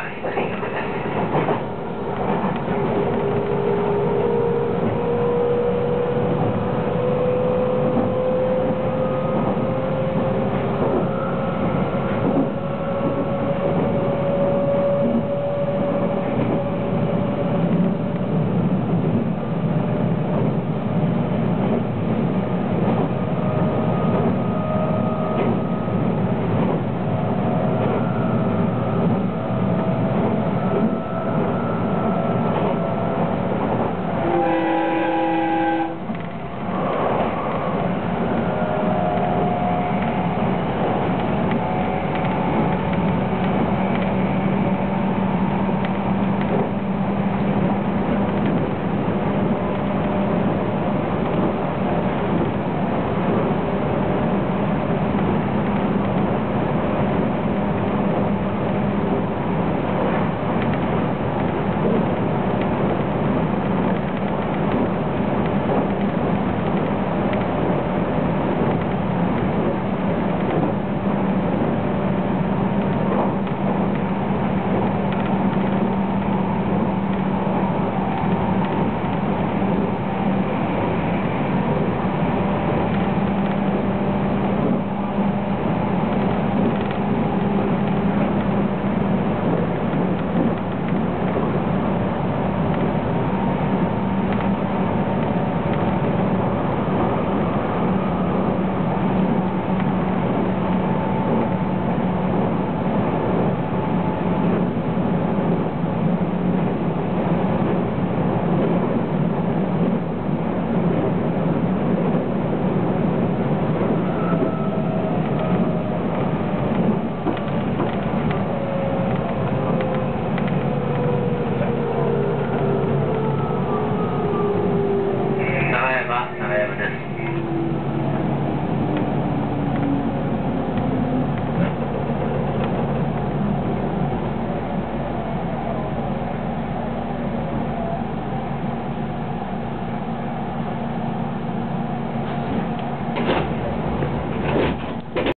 try.